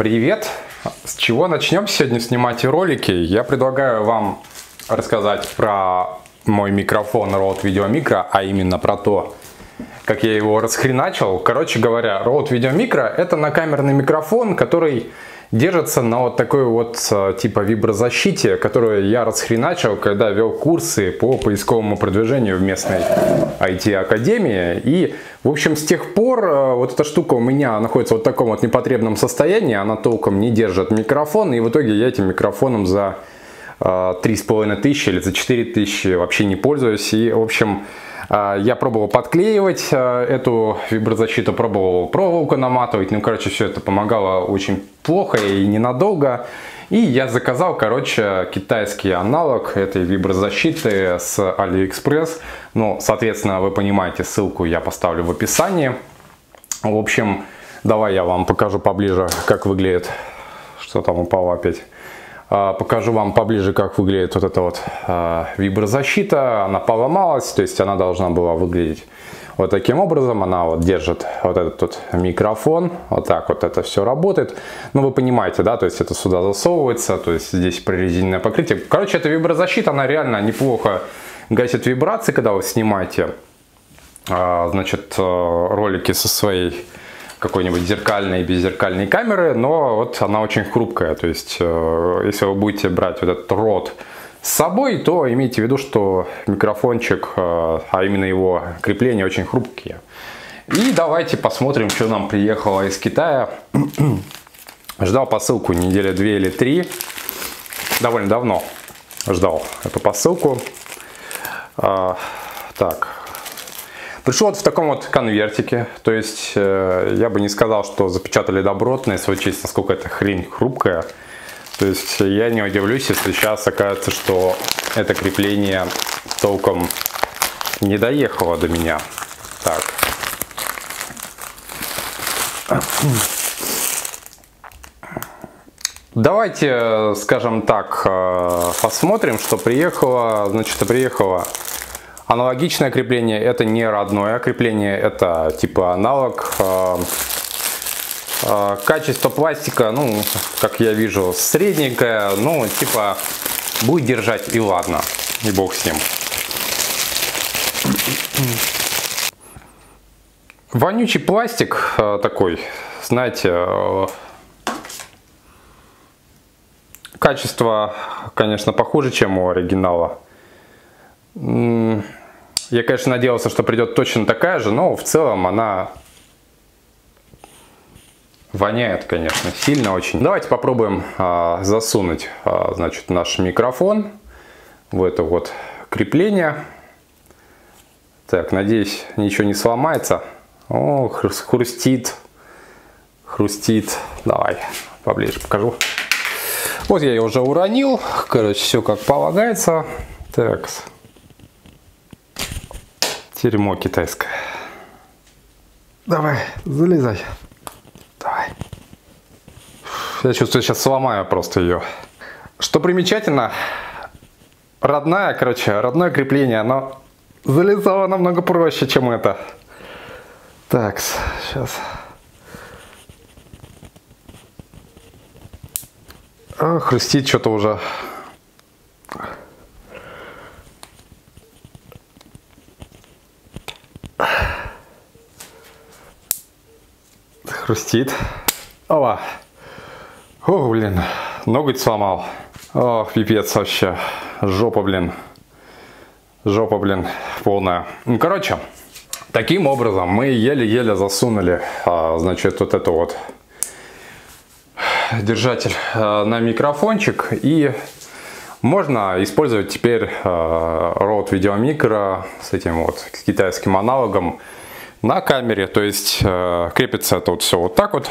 Привет! С чего начнем сегодня снимать ролики? Я предлагаю вам рассказать про мой микрофон Rode Video Micro, а именно про то, как я его расхреначил. Короче говоря, Rode Video Micro это накамерный микрофон, который держится на вот такой вот э, типа виброзащите, которую я расхреначил, когда вел курсы по поисковому продвижению в местной IT-академии. И, в общем, с тех пор э, вот эта штука у меня находится вот в таком вот непотребном состоянии, она толком не держит микрофон, и в итоге я этим микрофоном за э, три с половиной тысячи или за четыре тысячи вообще не пользуюсь. И, в общем, а, я пробовал подклеивать а, эту виброзащиту, пробовал проволоку наматывать. Ну, короче, все это помогало очень плохо и ненадолго. И я заказал, короче, китайский аналог этой виброзащиты с AliExpress. Ну, соответственно, вы понимаете, ссылку я поставлю в описании. В общем, давай я вам покажу поближе, как выглядит. Что там упало опять? А, покажу вам поближе, как выглядит вот эта вот а, виброзащита. Она поломалась, то есть она должна была выглядеть вот таким образом. Она вот держит вот этот вот микрофон. Вот так вот это все работает. Ну, вы понимаете, да, то есть это сюда засовывается, то есть здесь прорезиненное покрытие. Короче, эта виброзащита, она реально неплохо гасит вибрации, когда вы снимаете, а, значит, э, ролики со своей какой-нибудь зеркальной и беззеркальной камеры, но вот она очень хрупкая. То есть, э, если вы будете брать вот этот рот с собой, то имейте в виду, что микрофончик, э, а именно его крепление очень хрупкие. И давайте посмотрим, что нам приехало из Китая. Ждал посылку недели две или три. Довольно давно ждал эту посылку. А, так, Пришел вот в таком вот конвертике, то есть э, я бы не сказал, что запечатали добротно, если учесть, насколько эта хрень хрупкая. То есть я не удивлюсь, если сейчас окажется, что это крепление толком не доехало до меня. Так. Давайте, скажем так, э, посмотрим, что приехало. Значит, приехало Аналогичное крепление это не родное крепление, это типа аналог. А, а, качество пластика, ну, как я вижу, средненькое, ну, типа, будет держать и ладно, и бог с ним. Вонючий пластик а, такой, знаете, качество, конечно, похуже, чем у оригинала. Я, конечно, надеялся, что придет точно такая же, но в целом она воняет, конечно, сильно очень. Давайте попробуем а, засунуть, а, значит, наш микрофон в это вот крепление. Так, надеюсь, ничего не сломается. О, хрустит, хрустит. Давай, поближе покажу. Вот я ее уже уронил. Короче, все как полагается. Так, Термо китайское. Давай, залезай. Давай. Я чувствую, сейчас сломаю просто ее. Что примечательно, родная, короче, родное крепление, оно залезало намного проще, чем это. Так, сейчас. О, хрустит что-то уже. Хрустит. Ова. О, блин, ноготь сломал. Ох, пипец вообще. Жопа, блин. Жопа, блин, полная. Ну, короче, таким образом мы еле-еле засунули, а, значит, вот это вот держатель а, на микрофончик и можно использовать теперь а, Video Micro с этим вот китайским аналогом на камере. То есть э, крепится это вот все вот так вот.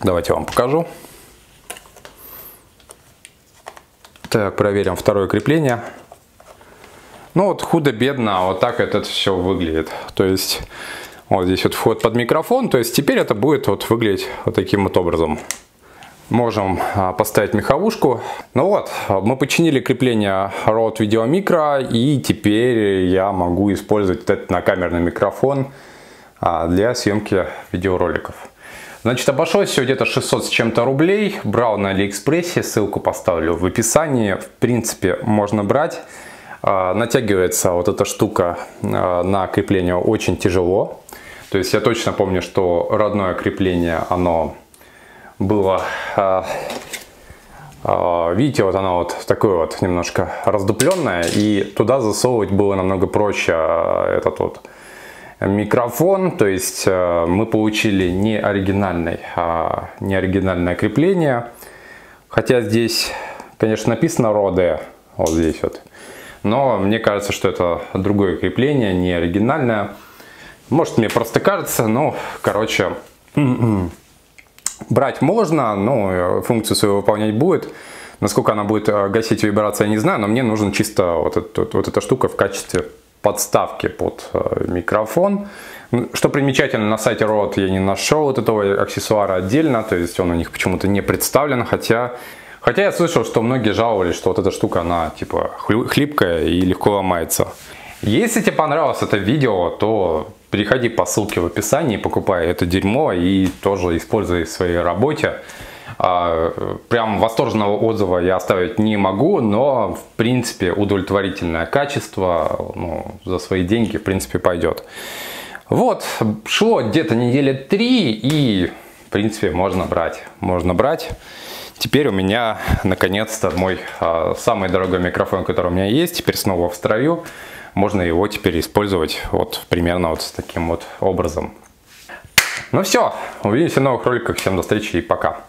Давайте я вам покажу. Так, проверим второе крепление. Ну вот худо-бедно, вот так это все выглядит. То есть вот здесь вот вход под микрофон. То есть теперь это будет вот выглядеть вот таким вот образом можем а, поставить меховушку. Ну вот, мы починили крепление Rode Video Micro и теперь я могу использовать этот накамерный микрофон а, для съемки видеороликов. Значит, обошлось все где-то 600 с чем-то рублей. Брал на Алиэкспрессе, ссылку поставлю в описании. В принципе, можно брать. А, натягивается вот эта штука на крепление очень тяжело. То есть я точно помню, что родное крепление, оно было... А, видите, вот оно вот такое вот немножко раздупленное. И туда засовывать было намного проще этот вот микрофон, то есть мы получили не, оригинальный, а не оригинальное крепление. Хотя здесь, конечно, написано Rode, вот здесь вот. Но мне кажется, что это другое крепление, не оригинальное. Может, мне просто кажется, ну, короче, брать можно, но функцию свою выполнять будет. Насколько она будет э, гасить вибрации, я не знаю, но мне нужен чисто вот, этот, вот эта штука в качестве подставки под э, микрофон. Что примечательно, на сайте Rode я не нашел вот этого аксессуара отдельно, то есть он у них почему-то не представлен, хотя, хотя я слышал, что многие жаловались, что вот эта штука, она типа хлипкая и легко ломается. Если тебе понравилось это видео, то переходи по ссылке в описании, покупай это дерьмо и тоже используй в своей работе. А, прям восторженного отзыва я оставить не могу, но в принципе удовлетворительное качество ну, за свои деньги в принципе пойдет. Вот, шло где-то недели три и в принципе можно брать, можно брать. Теперь у меня наконец-то мой а, самый дорогой микрофон, который у меня есть, теперь снова в строю. Можно его теперь использовать вот примерно вот с таким вот образом. Ну все, увидимся в новых роликах. Всем до встречи и пока.